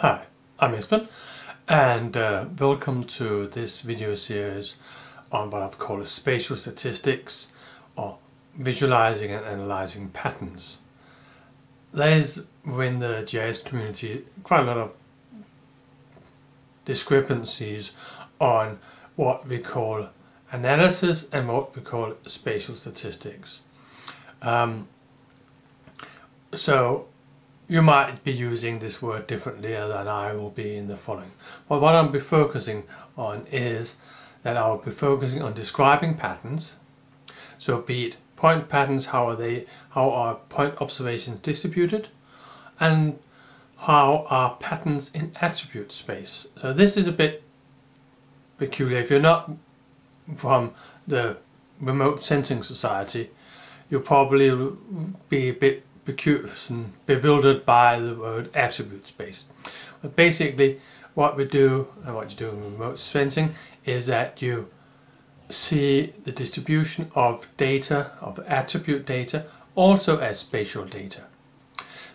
Hi, I'm Esben and uh, welcome to this video series on what I've called spatial statistics or visualizing and analyzing patterns. There's within the GIS community quite a lot of discrepancies on what we call analysis and what we call spatial statistics. Um, so you might be using this word differently than I will be in the following. But what I'll be focusing on is that I'll be focusing on describing patterns. So be it point patterns, how are they, how are point observations distributed, and how are patterns in attribute space. So this is a bit peculiar. If you're not from the remote sensing society, you'll probably be a bit and bewildered by the word attribute space. But basically what we do and what you do in remote sensing is that you see the distribution of data, of attribute data, also as spatial data.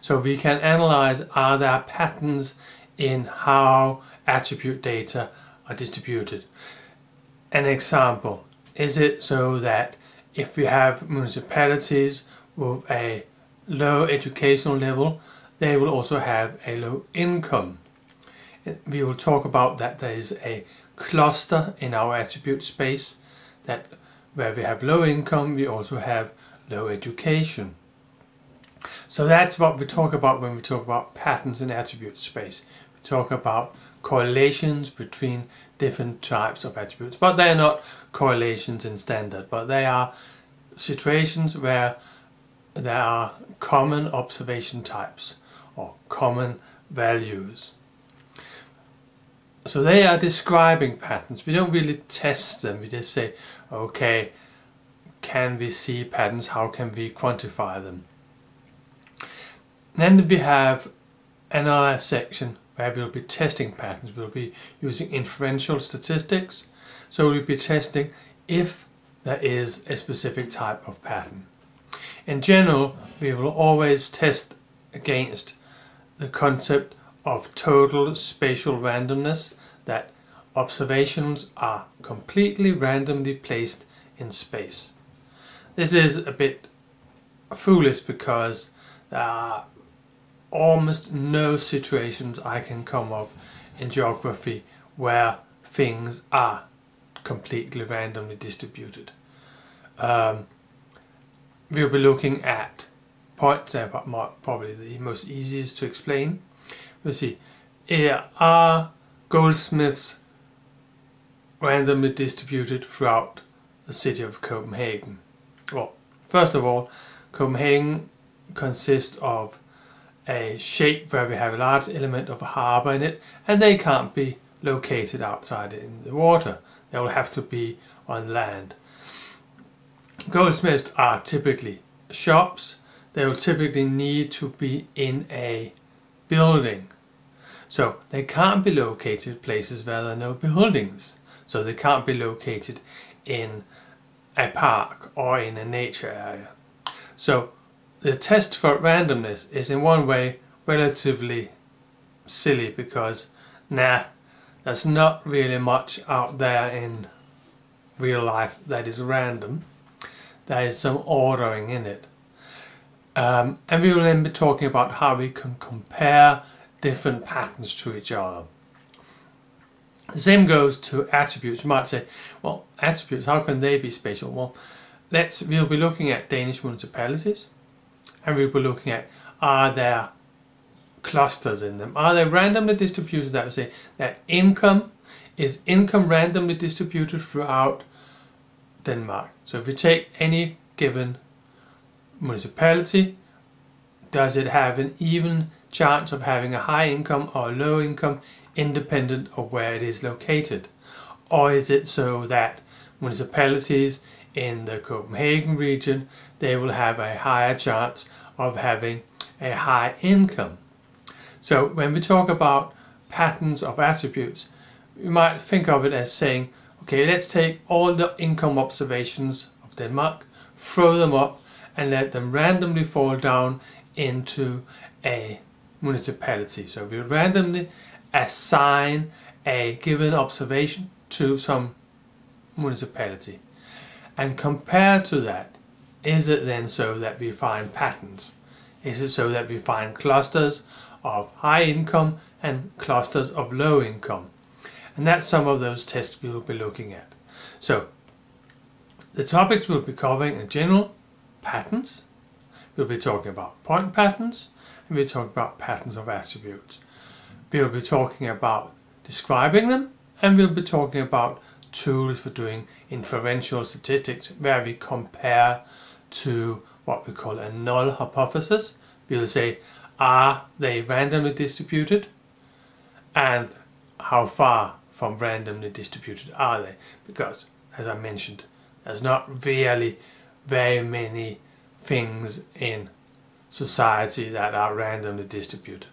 So we can analyze are there patterns in how attribute data are distributed. An example, is it so that if we have municipalities with a low educational level, they will also have a low income. We will talk about that there is a cluster in our attribute space that where we have low income we also have low education. So that's what we talk about when we talk about patterns in attribute space. We talk about correlations between different types of attributes but they are not correlations in standard but they are situations where there are common observation types or common values. So they are describing patterns. We don't really test them. We just say, okay, can we see patterns? How can we quantify them? Then we have another section where we'll be testing patterns. We'll be using inferential statistics. So we'll be testing if there is a specific type of pattern. In general, we will always test against the concept of total spatial randomness, that observations are completely randomly placed in space. This is a bit foolish because there are almost no situations I can come of in geography where things are completely randomly distributed. Um, we'll be looking at points that are probably the most easiest to explain. We'll see, Here are goldsmiths randomly distributed throughout the city of Copenhagen? Well, first of all, Copenhagen consists of a shape where we have a large element of a harbour in it and they can't be located outside in the water. They will have to be on land. Goldsmiths are typically shops. They will typically need to be in a building. So they can't be located places where there are no buildings. So they can't be located in a park or in a nature area. So the test for randomness is in one way relatively silly because nah, there's not really much out there in real life that is random there is some ordering in it. Um, and we will then be talking about how we can compare different patterns to each other. The same goes to attributes. You might say, well, attributes, how can they be spatial? Well, let's we'll be looking at Danish municipalities and we'll be looking at are there clusters in them? Are they randomly distributed? That would say that income is income randomly distributed throughout Denmark. So if we take any given municipality, does it have an even chance of having a high income or low income independent of where it is located? Or is it so that municipalities in the Copenhagen region, they will have a higher chance of having a high income? So when we talk about patterns of attributes, you might think of it as saying, Okay, let's take all the income observations of Denmark, throw them up and let them randomly fall down into a municipality. So we randomly assign a given observation to some municipality. And compare to that, is it then so that we find patterns? Is it so that we find clusters of high income and clusters of low income? And that's some of those tests we will be looking at. So the topics we'll be covering in general, patterns, we'll be talking about point patterns, and we'll talk about patterns of attributes. We'll be talking about describing them, and we'll be talking about tools for doing inferential statistics where we compare to what we call a null hypothesis. We'll say, are they randomly distributed? And how far from randomly distributed are they? Because, as I mentioned, there's not really very many things in society that are randomly distributed.